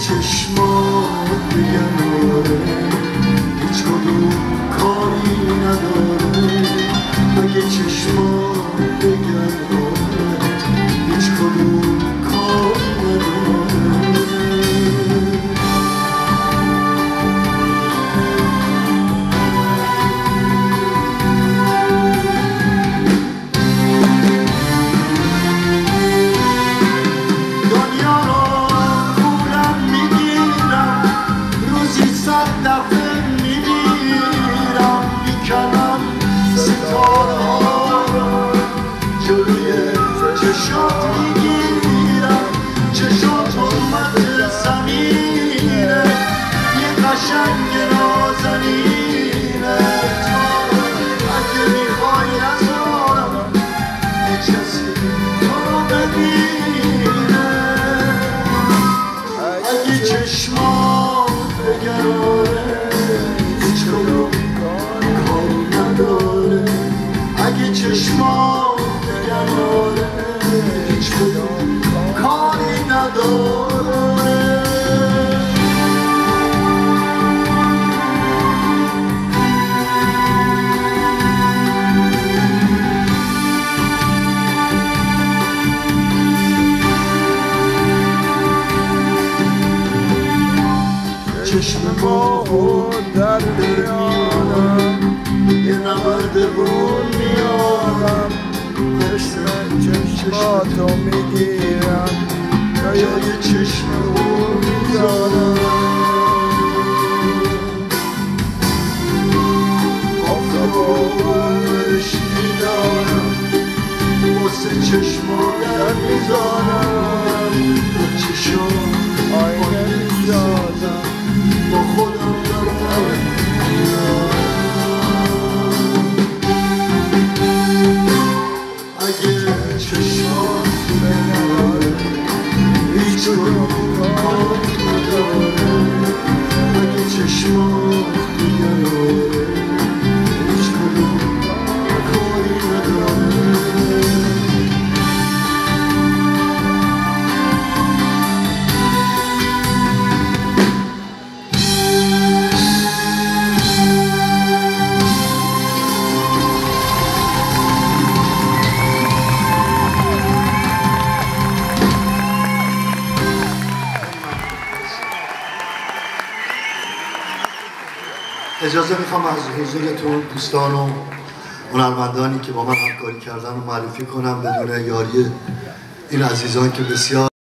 چشمات بگن آره هیچ کدوم کاری نداره. چشمات چشات حرمت زمینه یه قشنگ اگه چشمات بگراره هیچ کدوم کاری نداره. چشم ما در میانم یه نورد میارم چشم چشماتو می‌گیرم جای چشم او می‌ذارم آفتابش میدارم واسه چشمادر می‌ذارم با چشم اجازه می‌خوام از حضورتون دوستان و هنرمندانی که با من همکاری کردن و معرفی کنم بدون یاری این عزیزان که بسیار